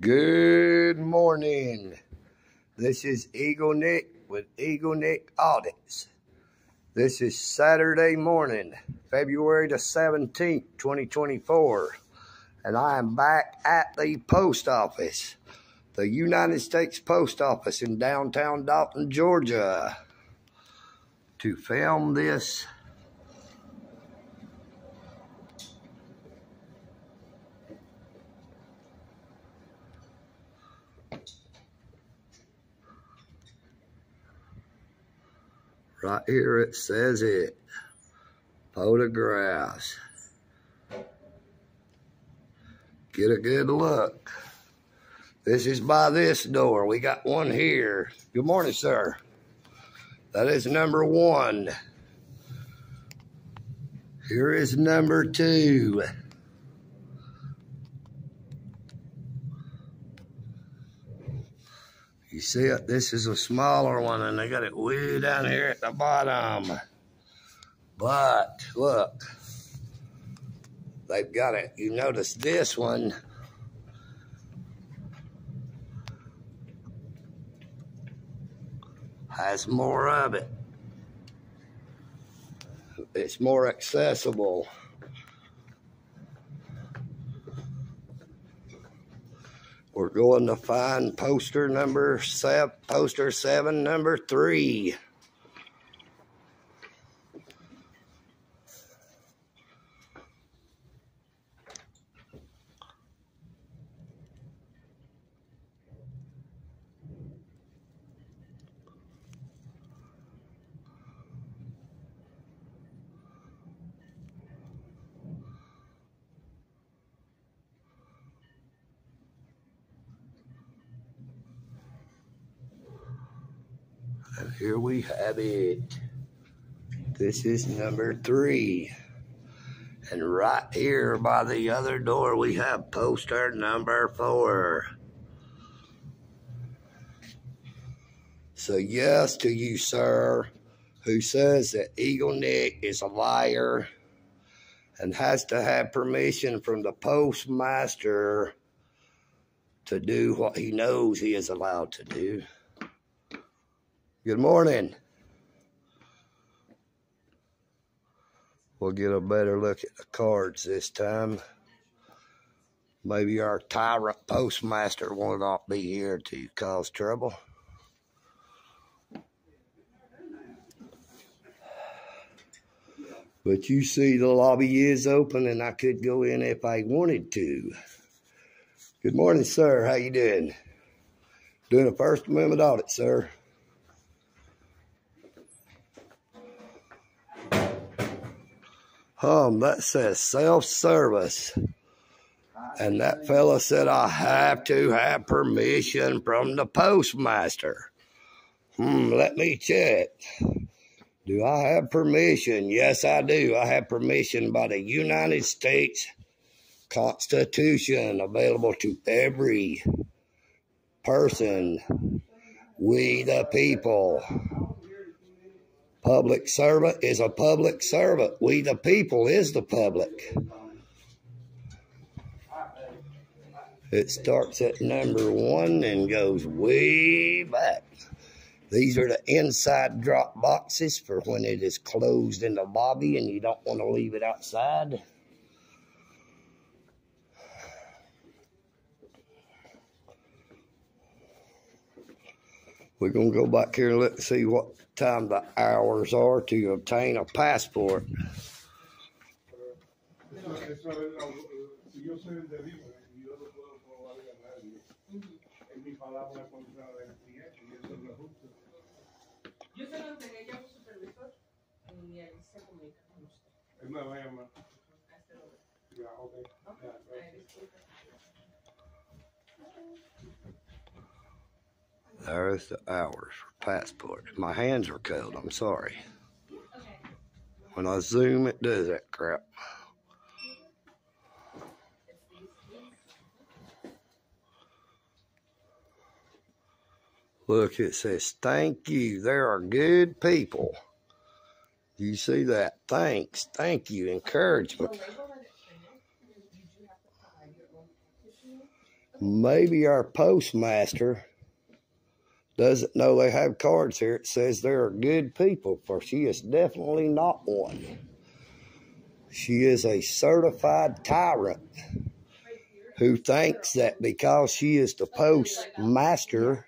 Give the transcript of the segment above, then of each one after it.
Good morning. This is Eagle Nick with Eagle Nick Audits. This is Saturday morning, February the 17th, 2024, and I am back at the post office, the United States Post Office in downtown Dalton, Georgia, to film this Right here it says it. Photographs. Get a good look. This is by this door. We got one here. Good morning, sir. That is number one. Here is number two. You see it? This is a smaller one, and they got it way down here at the bottom. But look, they've got it. You notice this one. Has more of it. It's more accessible. Going to find poster number seven, poster seven, number three. Here we have it. This is number three. And right here by the other door, we have poster number four. So, yes to you, sir, who says that Eagle Nick is a liar and has to have permission from the postmaster to do what he knows he is allowed to do. Good morning. We'll get a better look at the cards this time. Maybe our tyrant postmaster will not be here to cause trouble. But you see the lobby is open and I could go in if I wanted to. Good morning, sir. How you doing? Doing a First Amendment audit, sir. Um, that says self-service. And that fella said I have to have permission from the postmaster. Hmm, let me check. Do I have permission? Yes, I do. I have permission by the United States Constitution available to every person. We the people. Public servant is a public servant. We the people is the public. It starts at number one and goes way back. These are the inside drop boxes for when it is closed in the lobby and you don't want to leave it outside. We're going to go back here and look see what time the hours are to obtain a passport. Yo se lo entregué ya a su There's the hours for passports. My hands are cold. I'm sorry. When I zoom, it does that crap. Look, it says, thank you. There are good people. You see that? Thanks. Thank you. Encouragement. label that it printed, did you have to provide your own petition? Maybe our postmaster doesn't know they have cards here. It says they are good people, for she is definitely not one. She is a certified tyrant who thinks that because she is the postmaster,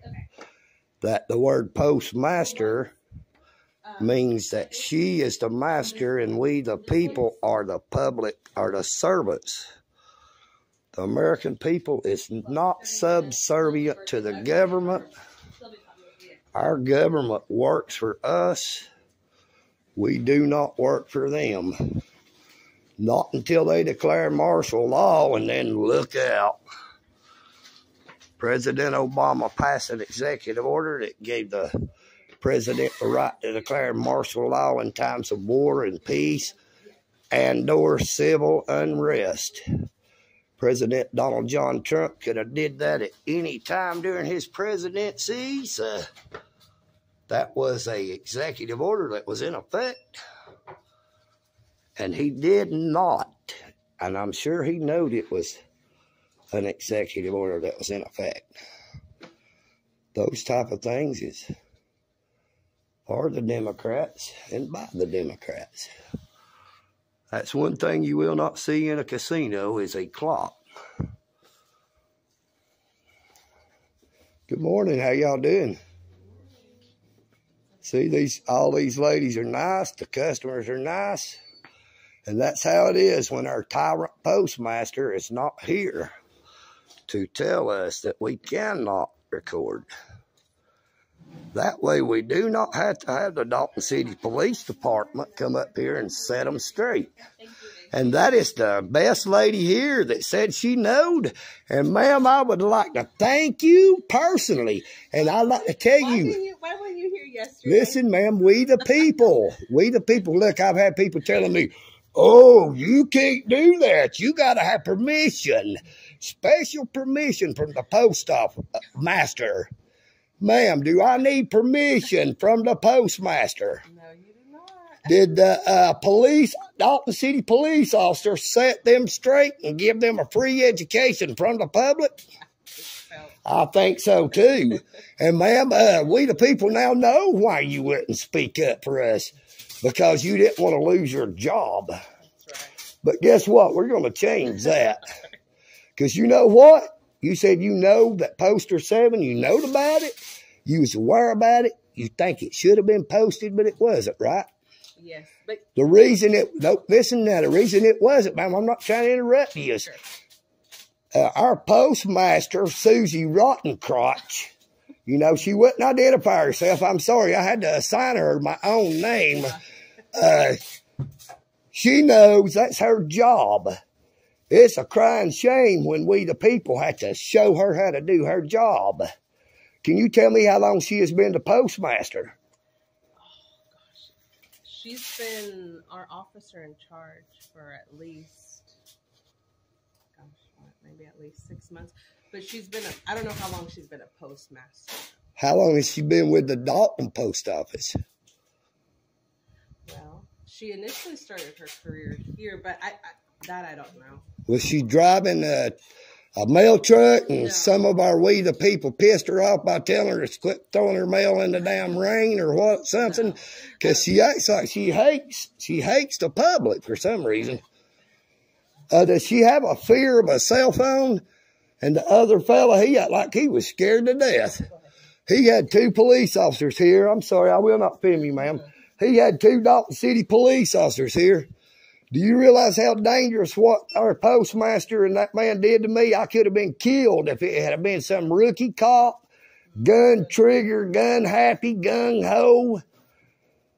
that the word postmaster means that she is the master and we the people are the public are the servants the american people is not subservient to the government our government works for us. We do not work for them. Not until they declare martial law and then look out. President obama passed an executive order that gave the president the right to declare martial law in times of war and peace and or civil unrest. President Donald John Trump could have did that at any time during his presidency. So that was a executive order that was in effect. And he did not. And I'm sure he knew it was an executive order that was in effect. Those type of things is for the Democrats and by the Democrats. That's one thing you will not see in a casino is a clock. Good morning. How y'all doing? See these all these ladies are nice, the customers are nice. And that's how it is when our tyrant postmaster is not here to tell us that we cannot record. That way we do not have to have the Dalton City Police Department come up here and set them straight. And that is the best lady here that said she knowed. And ma'am, I would like to thank you personally. And I'd like to tell Why, you, you, why weren't you here yesterday? listen, ma'am, we the people. We the people. Look, I've had people telling me, oh, you can't do that. You got to have permission. Special permission from the post office uh, master. Ma'am, do I need permission from the postmaster? No, you do not. Did the uh, police, Dalton City police officer, set them straight and give them a free education from the public? I think so too. And ma'am, uh, we the people now know why you wouldn't speak up for us because you didn't want to lose your job. That's right. But guess what? We're going to change that. Because you know what? You said you know that poster seven, you know about it, you was aware about it, you think it should have been posted, but it wasn't, right? Yes, but The reason it, no, listen now, the reason it wasn't, ma'am, I'm not trying to interrupt you. is, Uh, our postmaster, Susie Rottencrotch, you know, she wouldn't identify herself. I'm sorry, I had to assign her my own name. Uh, she knows that's her job. It's a crying shame when we, the people, have to show her how to do her job. Can you tell me how long she has been the postmaster? Oh gosh. She's been our officer in charge for at least, gosh, what, maybe at least six months. But she's been, a, I don't know how long she's been a postmaster. How long has she been with the Dalton post office? Well, she initially started her career here, but I, I that I don't know. Was she driving a, a mail truck and some of our we the people pissed her off by telling her to quit throwing her mail in the damn rain or what something? Because she acts like she hates she hates the public for some reason. Uh, does she have a fear of a cell phone? And the other fella, he act like he was scared to death. He had two police officers here. I'm sorry, I will not film you, ma'am. He had two Dalton City police officers here. Do you realize how dangerous what our postmaster and that man did to me? I could have been killed if it had been some rookie cop, gun trigger, gun happy, gung ho,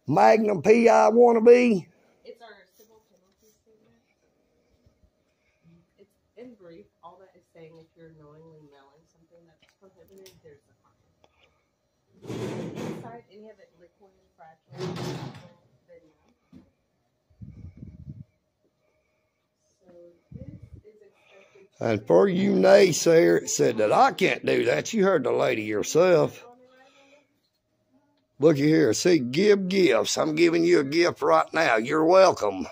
Magnum PI wannabe. It's our civil penalty statement. It's in brief. All that is saying if you're knowingly mailing something that's prohibited, there's a fine. Inside any of it liquid, fragile, then no. So this is expected to And for you naysayer said that I can't do that, you heard the lady yourself. Looky here, see, give gifts. I'm giving you a gift right now. You're welcome.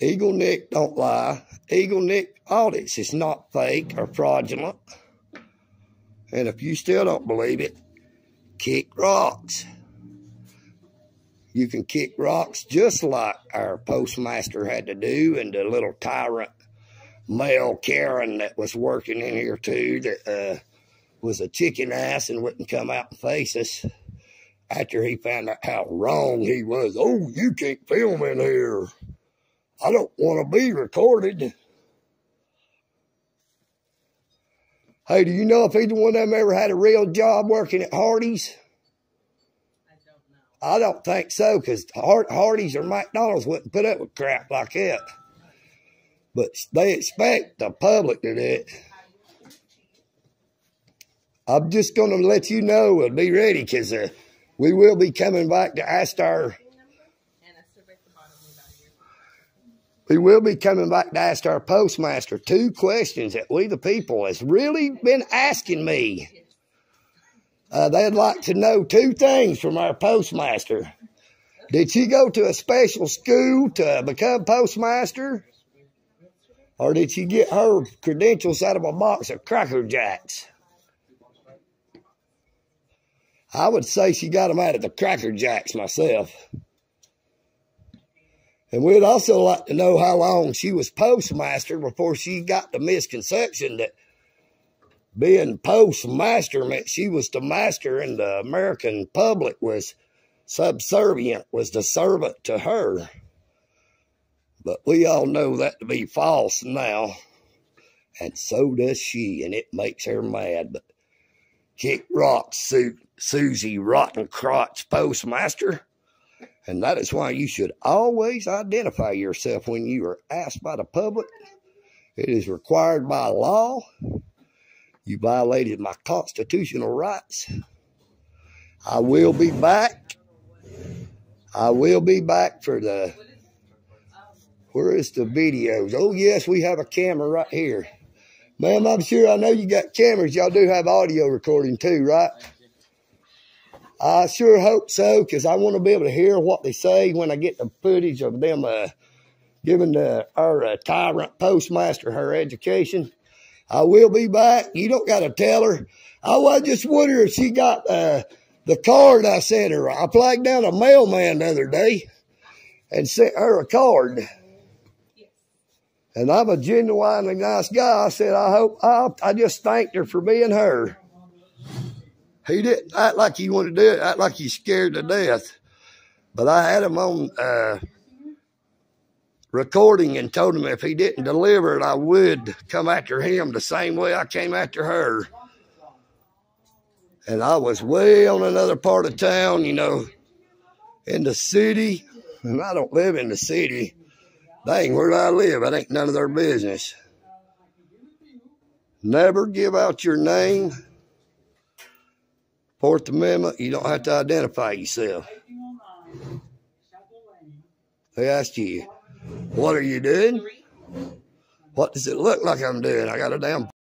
Eagle Nick don't lie. Eagle Nick audits. It's not fake or fraudulent. And if you still don't believe it, kick rocks. You can kick rocks just like our postmaster had to do and the little tyrant male Karen that was working in here too that uh, was a chicken ass and wouldn't come out and face us after he found out how wrong he was. Oh, you can't film in here. I don't want to be recorded. Hey, do you know if either one of them ever had a real job working at Hardee's? I don't think so, because Hardee's or McDonald's wouldn't put up with crap like that. But they expect the public to do it. I'm just going to let you know and be ready, because uh, we will be coming back to ask our... We will be coming back to ask our postmaster two questions that we, the people, has really been asking me. Uh, they'd like to know two things from our postmaster. Did she go to a special school to become postmaster? Or did she get her credentials out of a box of Cracker Jacks? I would say she got them out of the Cracker Jacks myself. And we'd also like to know how long she was postmaster before she got the misconception that being postmaster meant she was the master and the American public was subservient, was the servant to her. But we all know that to be false now. And so does she, and it makes her mad. But kick rocks, Su Susie Rotten Crotch Postmaster. And that is why you should always identify yourself when you are asked by the public. It is required by law. You violated my constitutional rights. I will be back. I will be back for the. Where is the videos? Oh, yes, we have a camera right here. Ma'am, I'm sure I know you got cameras. Y'all do have audio recording too, right? I sure hope so, because I want to be able to hear what they say when I get the footage of them uh, giving the, our uh, tyrant postmaster her education. I will be back. You don't got to tell her. I was just wondering if she got uh, the card I sent her. I flagged down a mailman the other day and sent her a card. And I'm a genuinely nice guy. I said, I hope, I, I just thanked her for being her. He didn't act like he wanted to do it, act like he's scared to death. But I had him on uh, recording and told him if he didn't deliver it, I would come after him the same way I came after her. And I was way on another part of town, you know, in the city. And I don't live in the city. Dang, where do I live? That ain't none of their business. Never give out your name. Fourth Amendment, you don't have to identify yourself. They asked you, what are you doing? What does it look like I'm doing? I got a damn